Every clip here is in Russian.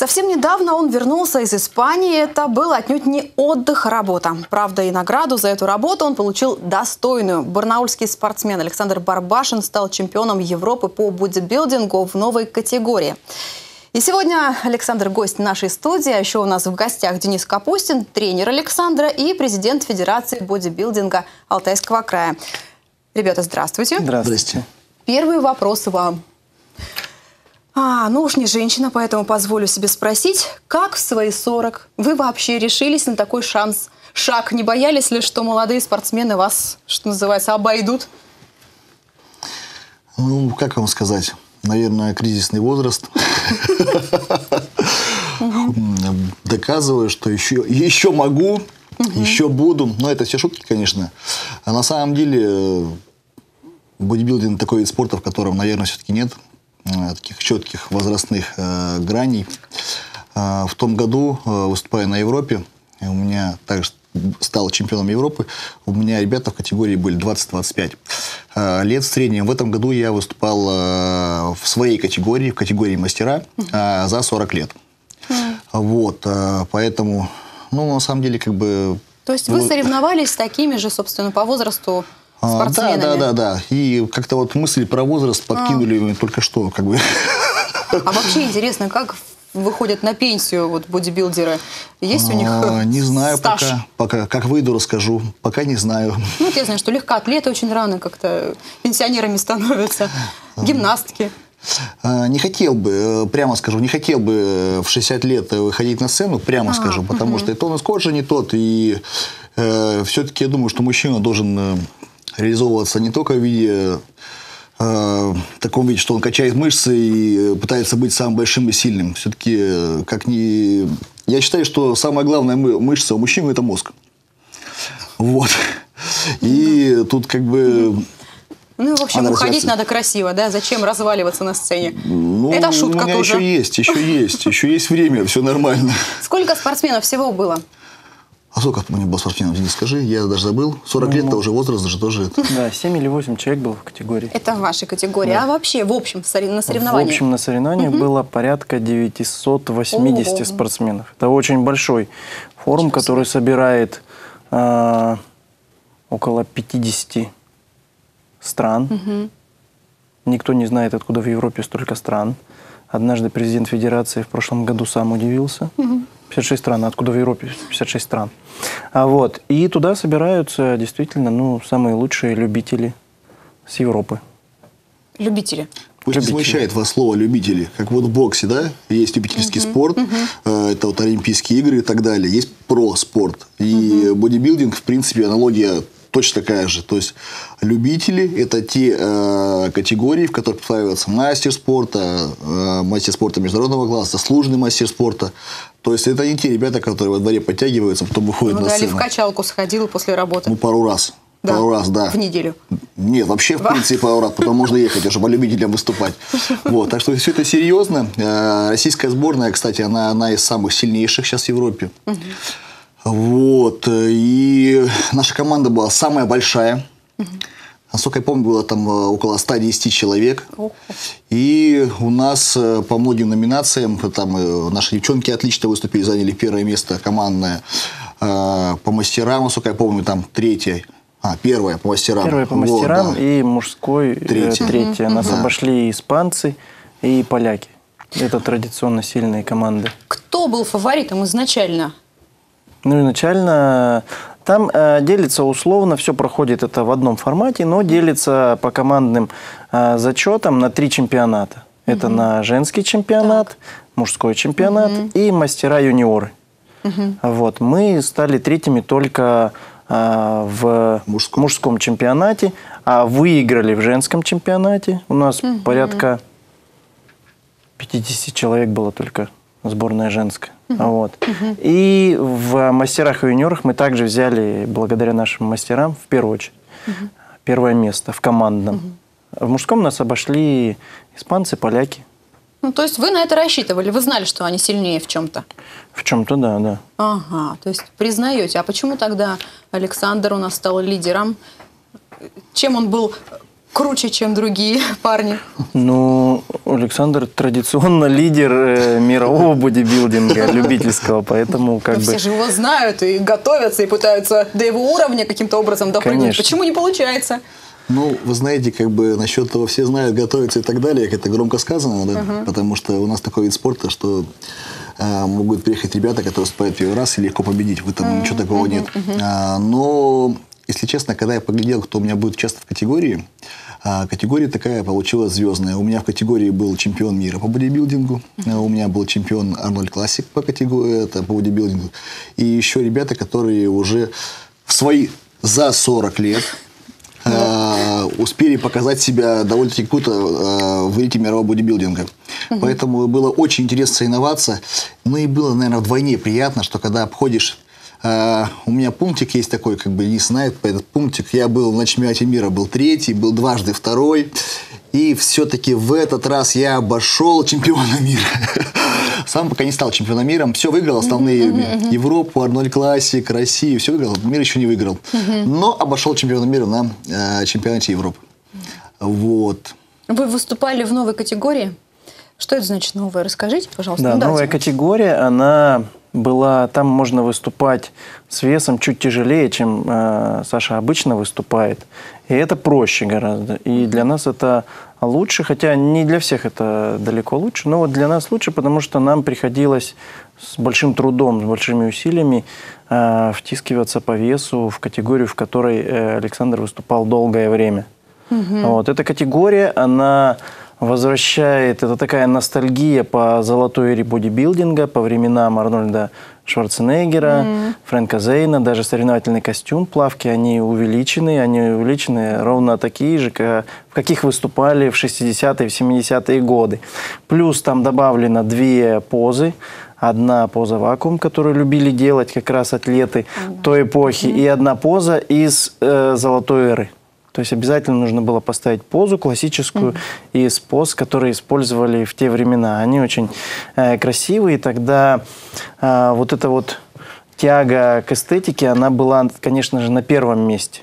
Совсем недавно он вернулся из Испании. Это был отнюдь не отдых, а работа. Правда, и награду за эту работу он получил достойную. Барнаульский спортсмен Александр Барбашин стал чемпионом Европы по бодибилдингу в новой категории. И сегодня Александр гость нашей студии. А еще у нас в гостях Денис Капустин, тренер Александра и президент Федерации бодибилдинга Алтайского края. Ребята, здравствуйте. Здравствуйте. Первый вопрос вам. А, ну уж не женщина, поэтому позволю себе спросить, как в свои 40 вы вообще решились на такой шанс? Шаг не боялись ли, что молодые спортсмены вас, что называется, обойдут? Ну, как вам сказать? Наверное, кризисный возраст. Доказываю, что еще, могу, еще буду. Но это все шутки, конечно. А на самом деле э, бодибилдинг такой вид спорта, в котором, наверное, все-таки нет таких четких возрастных э, граней. Э, в том году, э, выступая на Европе, у меня также стал чемпионом Европы, у меня ребята в категории были 20-25 э, лет в среднем. В этом году я выступал э, в своей категории, в категории мастера, э, за 40 лет. Вот, э, поэтому, ну, на самом деле, как бы... То есть вы соревновались с такими же, собственно, по возрасту спортсменами. Да, да, да, да. И как-то вот мысли про возраст подкинули а. только что, как бы. А вообще интересно, как выходят на пенсию вот бодибилдеры? Есть у них а, Не знаю стаж? пока. Пока, как выйду, расскажу. Пока не знаю. Ну, вот я знаю, что легкоатлеты очень рано как-то пенсионерами становятся. Гимнастки. А, не хотел бы, э, прямо скажу, не хотел бы э, в 60 лет выходить на сцену, прямо а, скажу, потому угу. что и тонус кожи не тот, и э, все-таки я думаю, что мужчина должен э, реализовываться не только в виде э, таком виде, что он качает мышцы и пытается быть самым большим и сильным. Все-таки, э, как ни... Я считаю, что самая главная мышца у мужчины – это мозг. Вот. И тут как бы... Ну, в общем, уходить надо красиво, да? Зачем разваливаться на сцене? Ну, Это шутка у меня тоже. еще есть, еще есть, еще есть время, все нормально. Сколько спортсменов всего было? А сколько у меня было спортсменов, Денис, скажи, я даже забыл. 40 ну, лет это уже возраст, даже тоже Да, 7 или 8 человек было в категории. Это в вашей категории. Да. А вообще, в общем, на соревнованиях? В общем, на соревнованиях угу. было порядка 980 Ого. спортсменов. Это очень большой форум, Ничего который себе. собирает э, около 50 стран. Угу. Никто не знает, откуда в Европе столько стран. Однажды президент Федерации в прошлом году сам удивился. Угу 56 стран, откуда в Европе 56 стран. А вот, и туда собираются действительно ну, самые лучшие любители с Европы. Любители? Пусть любители. смущает вас слово «любители». Как вот в боксе, да, есть любительский угу, спорт, угу. это вот Олимпийские игры и так далее. Есть про-спорт. И угу. бодибилдинг, в принципе, аналогия точно такая же. То есть любители – это те э, категории, в которых присваивается мастер спорта, э, мастер спорта международного класса, заслуженный мастер спорта. То есть это не те ребята, которые во дворе подтягиваются, потом выходят ну, на сцену. в качалку сходил после работы. Ну, пару раз. Да. Пару раз, да. В неделю? Нет, вообще, в принципе, пару раз. Потом можно ехать уже по любителям выступать. Вот, так что все это серьезно. Э, российская сборная, кстати, она одна из самых сильнейших сейчас в Европе. Угу. Вот. И наша команда была самая большая. Угу. Насколько я помню, было там э, около 110 человек. Ого. И у нас э, по многим номинациям, там э, наши девчонки отлично выступили, заняли первое место командное. По мастерам, насколько я помню, там третье. А, первое по мастерам. Первое по мастерам вот, да. и мужской третье. третье. Нас да. обошли испанцы и поляки. Это традиционно сильные команды. Кто был фаворитом изначально? Ну, изначально там э, делится условно, все проходит это в одном формате, но делится по командным э, зачетам на три чемпионата. Это угу. на женский чемпионат, так. мужской чемпионат угу. и мастера-юниоры. Угу. Вот. Мы стали третьими только э, в мужском. мужском чемпионате, а выиграли в женском чемпионате. У нас угу. порядка 50 человек было только сборная женская. Угу. Вот. Угу. И в мастерах и юниорах мы также взяли, благодаря нашим мастерам, в первую очередь, угу. первое место в командном. Угу. В мужском нас обошли испанцы, поляки. Ну, то есть вы на это рассчитывали, вы знали, что они сильнее в чем-то? В чем-то, да, да. Ага, то есть признаете. А почему тогда Александр у нас стал лидером? Чем он был круче, чем другие парни? Ну, Александр традиционно лидер э, мирового бодибилдинга, любительского, поэтому как Но бы... Все же его знают и готовятся, и пытаются до его уровня каким-то образом допрыгнуть. Конечно. Почему не получается? Ну, вы знаете, как бы насчет того, все знают, готовятся и так далее, это громко сказано, да? потому что у нас такой вид спорта, что а, могут приехать ребята, которые выступают первый раз и легко победить. В этом ничего такого нет. А, но, если честно, когда я поглядел, кто у меня будет часто в категории, а, категория такая получилась звездная. У меня в категории был чемпион мира по бодибилдингу, а, у меня был чемпион Арнольд Классик по категории, это по бодибилдингу, и еще ребята, которые уже в свои за 40 лет э, успели показать себя довольно-таки круто э, в элите мирового бодибилдинга. Поэтому было очень интересно соревноваться. Ну и было, наверное, вдвойне приятно, что когда обходишь э, у меня пунктик есть такой, как бы не знает по этот пунктик. Я был на чемпионате мира, был третий, был дважды второй. И все-таки в этот раз я обошел чемпиона мира. Сам пока не стал чемпионом мира. Все выиграл, основные Европу, Арнольд Классик, Россию, все выиграл. Мир еще не выиграл. Но обошел чемпиона мира на э, чемпионате Европы. Вот. Вы выступали в новой категории. Что это значит новая? Расскажите, пожалуйста. Да, Ну, новая давайте. категория, она была, там можно выступать с весом чуть тяжелее, чем э, Саша обычно выступает. И это проще гораздо. И для нас это лучше, хотя не для всех это далеко лучше, но вот для нас лучше, потому что нам приходилось с большим трудом, с большими усилиями э, втискиваться по весу в категорию, в которой э, Александр выступал долгое время. Вот, эта категория, она возвращает, это такая ностальгия по золотой эре бодибилдинга, по временам Арнольда Шварценеггера, Фрэнка Зейна, даже соревновательный костюм, плавки, они увеличены, они увеличены ровно такие же, ка- в каких выступали в 60-е, в 70-е годы. Плюс там добавлено две позы, Одна поза вакуум, которую любили делать как раз атлеты той эпохи, и одна поза из э, золотой эры. То есть обязательно нужно было поставить позу классическую из поз, которые использовали в те времена. Они очень э, красивые. Тогда э, вот эта вот тяга к эстетике, она была, конечно же, на первом месте.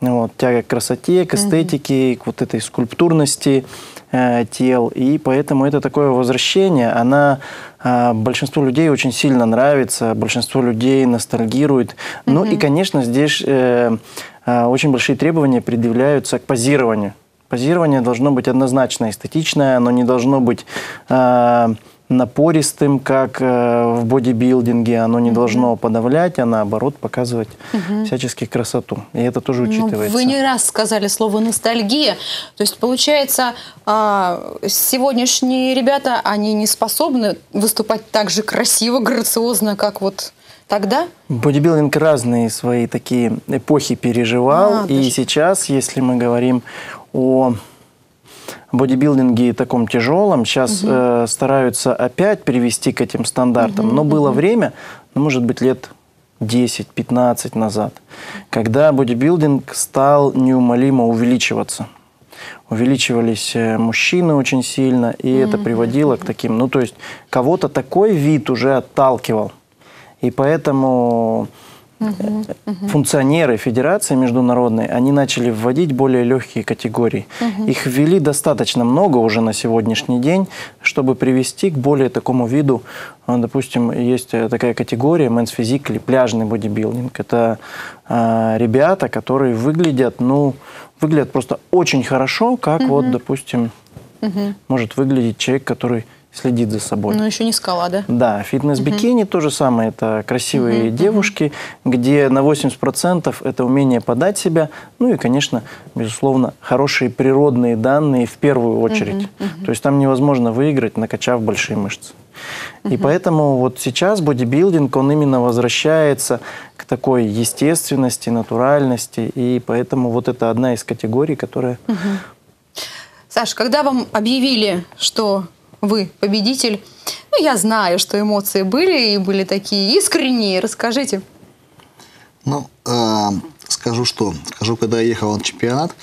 Вот, тяга к красоте, к эстетике, к вот этой скульптурности э, тел. И поэтому это такое возвращение, она э, большинству людей очень сильно нравится, большинство людей ностальгирует. Ну и, конечно, здесь э, э, очень большие требования предъявляются к позированию. Позирование должно быть однозначно эстетичное, оно не должно быть э, напористым, как э, в бодибилдинге, оно не должно подавлять, а наоборот показывать всячески красоту. И это тоже Ну, учитывается. Вы не раз сказали слово ностальгия. То есть, получается, а, сегодняшние ребята, они не способны выступать так же красиво, грациозно, как вот тогда? Бодибилдинг разные свои такие эпохи переживал. А, и даже- сейчас, если мы говорим о бодибилдинге таком тяжелом, сейчас э, стараются опять привести к этим стандартам. Но было время, ну, может быть, лет 10-15 назад, когда бодибилдинг стал неумолимо увеличиваться. Увеличивались э, мужчины очень сильно, и это приводило к таким, ну то есть кого-то такой вид уже отталкивал. И поэтому э, функционеры Федерации международной, они начали вводить более легкие категории. Их ввели достаточно много уже на сегодняшний день, чтобы привести к более такому виду. А, Допустим, есть э, такая категория men's physique или пляжный бодибилдинг. Это а, ребята, которые выглядят, ну, выглядят просто очень хорошо, как вот, допустим, может выглядеть человек, который следит за собой. Но еще не скала, да? Да, фитнес-бикини то же самое. Это красивые девушки, где на 80% это умение подать себя. Ну и, конечно, безусловно, хорошие природные данные в первую очередь. То есть там невозможно выиграть, накачав большие мышцы. И поэтому вот сейчас бодибилдинг, он именно возвращается к такой естественности, натуральности. И поэтому вот это одна из категорий, которая... Саш, когда вам объявили, что вы победитель, ну, я знаю, что эмоции были и были такие искренние. Расскажите. Ну, э, скажу что. Скажу, когда я ехал на чемпионат,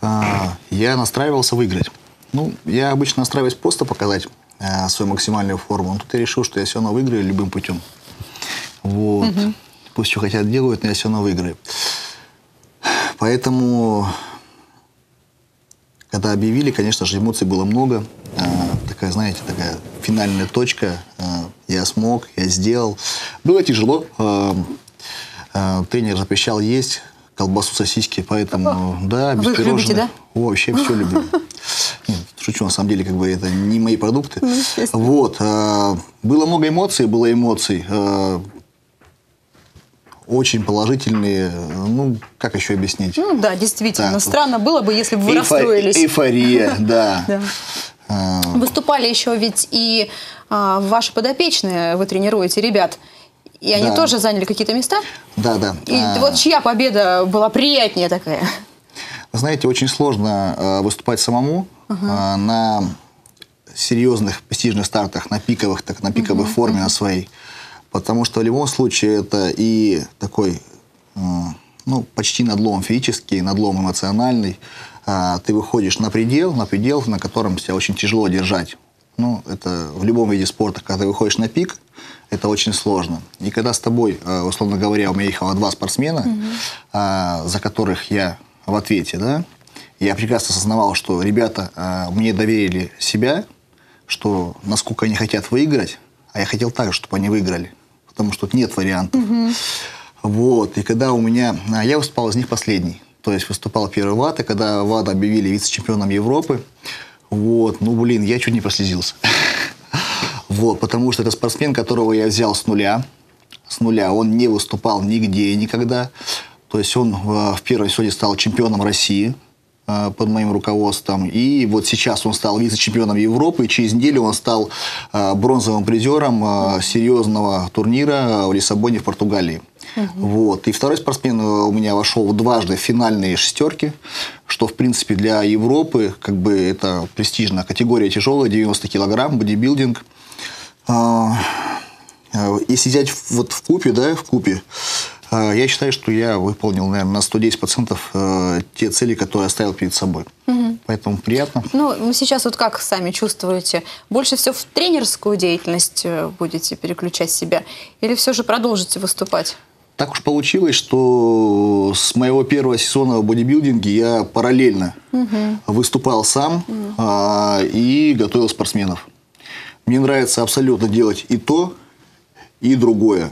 э, я настраивался выиграть. Ну, я обычно настраиваюсь просто показать э, свою максимальную форму. Но тут я решил, что я все равно выиграю любым путем. Вот. Пусть что хотят делают, но я все равно выиграю. Поэтому когда объявили, конечно же, эмоций было много. Такая, знаете, такая финальная точка. А, я смог, я сделал. Было тяжело. А, а, тренер запрещал есть колбасу, сосиски, поэтому, да, без Вы пирожных. любите, да? О, вообще все люблю. Нет, шучу, на самом деле, как бы это не мои продукты. Ну. Вот. Было много эмоций, было эмоций. Очень положительные. Ну, как еще объяснить? Ну да, действительно. Так. Странно было бы, если бы вы Эйфо- расстроились. Эйфория, да. А, Выступали еще ведь и а, ваши подопечные, вы тренируете ребят. И они Да. тоже заняли какие-то места? Да, да. И А, вот чья победа была приятнее такая? Знаете, очень сложно э, выступать самому э, на серьезных престижных стартах, на пиковых, так, на пиковой форме на своей. Потому что в любом случае это и такой, э, ну, почти надлом физический, надлом эмоциональный. А, ты выходишь на предел, на предел, на котором тебя очень тяжело держать. Ну, это в любом виде спорта, когда ты выходишь на пик, это очень сложно. И когда с тобой, э, условно говоря, у меня ехало два спортсмена, а, за которых я в ответе, да, я прекрасно осознавал, что ребята а, мне доверили себя, что насколько они хотят выиграть, а я хотел так, чтобы они выиграли, потому что тут нет вариантов. Вот, и когда у меня... а, Я выступал из них последний. То есть выступал первый ВАД, и когда ВАД объявили вице-чемпионом Европы, вот, ну, блин, я чуть не прослезился. Вот, потому что это спортсмен, которого я взял с нуля. С нуля. Он не выступал нигде и никогда. То есть он э, в первом сезоне стал чемпионом России под моим руководством. И вот сейчас он стал вице-чемпионом Европы. И через неделю он стал э, бронзовым призером э, серьезного турнира в Лиссабоне в Португалии. Вот. И второй спортсмен э, у меня вошел дважды в финальные шестерки, что, в принципе, для Европы как бы это престижная категория тяжелая, 90 килограмм, бодибилдинг. Если взять вот в купе, да, в купе, я считаю, что я выполнил, наверное, на 110% э, те цели, которые я ставил перед собой. Поэтому приятно. Ну, сейчас вот как сами чувствуете? Больше всего в тренерскую деятельность э, будете переключать себя? Или все же продолжите выступать? Так уж получилось, что с моего первого сезона в бодибилдинге я параллельно выступал сам а, и готовил спортсменов. Мне нравится абсолютно делать и то, и другое.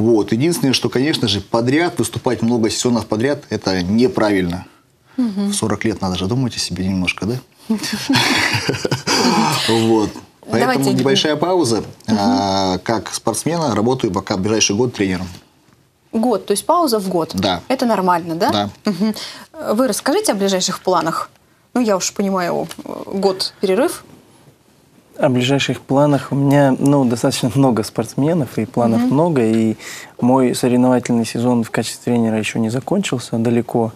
Вот. Единственное, что, конечно же, подряд, выступать много сезонов подряд, это неправильно. В 40 лет надо же думать о себе немножко, да? Вот. Поэтому небольшая пауза. А, Как спортсмена работаю пока ближайший год тренером. Год, то есть пауза в год. Да. Это нормально, да? Да. Вы расскажите о ближайших планах. Ну, я уж понимаю, год перерыв. О ближайших планах у меня ну, достаточно много спортсменов, и планов много, и мой соревновательный сезон в качестве тренера еще не закончился далеко,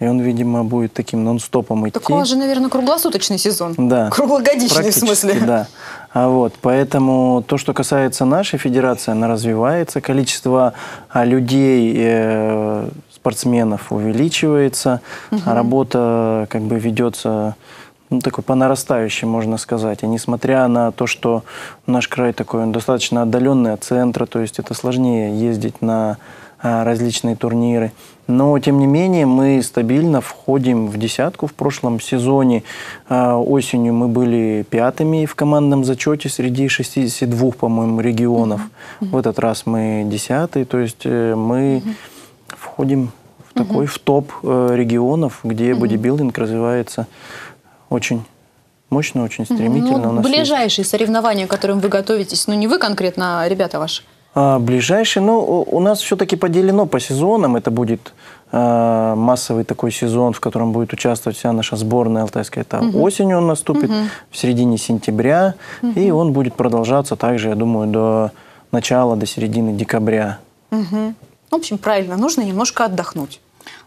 и он, видимо, будет таким нон-стопом идти. Так у вас же, наверное, круглосуточный сезон. Да. Круглогодичный в смысле. Да. А вот, поэтому то, что касается нашей федерации, она развивается, количество а, людей, э, спортсменов увеличивается, а работа как бы ведется ну, такой по нарастающей, можно сказать. И несмотря на то, что наш край такой он достаточно отдаленный от центра, то есть это сложнее ездить на а, различные турниры. Но, тем не менее, мы стабильно входим в десятку. В прошлом сезоне а, осенью мы были пятыми в командном зачете среди 62, по-моему, регионов. В этот раз мы десятый, то есть э, мы входим в такой, в топ э, регионов, где бодибилдинг развивается очень мощно, очень стремительно. Ну, У нас есть ближайшие соревнования, к которым вы готовитесь, ну не вы конкретно, а ребята ваши. А, ближайший, ну, у нас все-таки поделено по сезонам. Это будет а, массовый такой сезон, в котором будет участвовать вся наша сборная алтайская. Это осенью он наступит, в середине сентября, и он будет продолжаться также, я думаю, до начала, до середины декабря. Мгм. В общем, правильно, нужно немножко отдохнуть.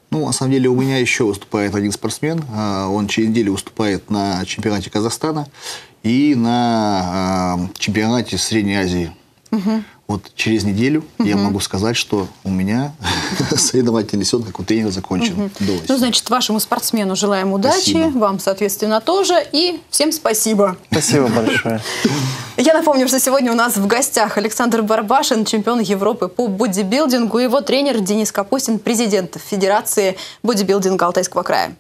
Ну, на самом деле, у меня еще выступает один спортсмен. А, Он через неделю выступает на чемпионате Казахстана и на а, чемпионате Средней Азии. Вот через неделю я могу сказать, что у меня соревновательный сезон, как у тренера, закончен. осени. Ну, значит, вашему спортсмену желаем удачи, Спасибо. вам, соответственно, тоже, и всем спасибо. Спасибо большое. Я напомню, что сегодня у нас в гостях Александр Барбашин, чемпион Европы по бодибилдингу, и его тренер Денис Капустин, президент Федерации бодибилдинга Алтайского края.